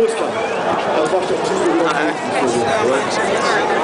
música. As baixotinhas do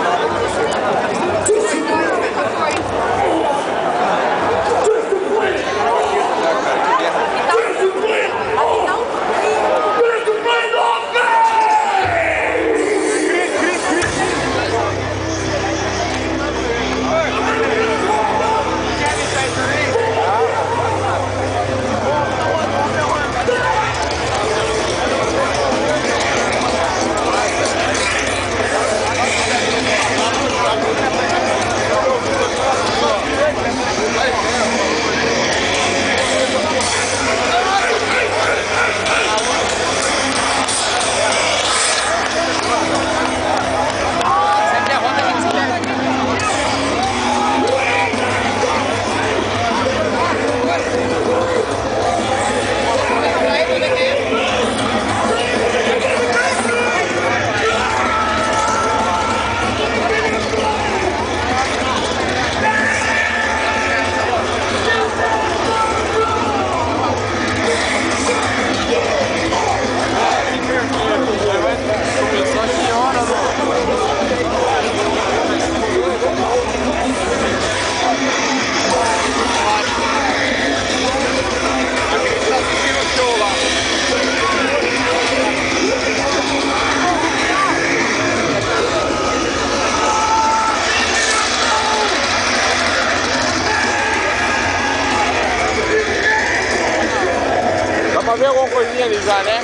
Ver alguma coisinha ali já, né?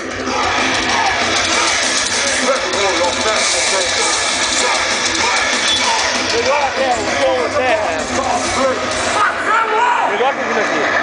Melhor até, o som até. Melhor que aqui.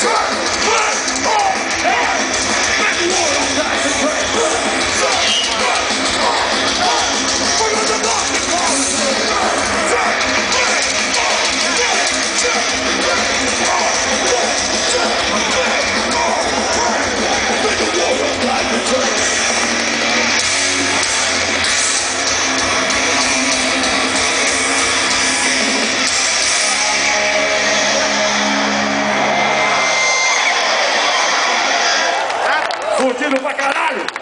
Sure. Curtindo pra caralho?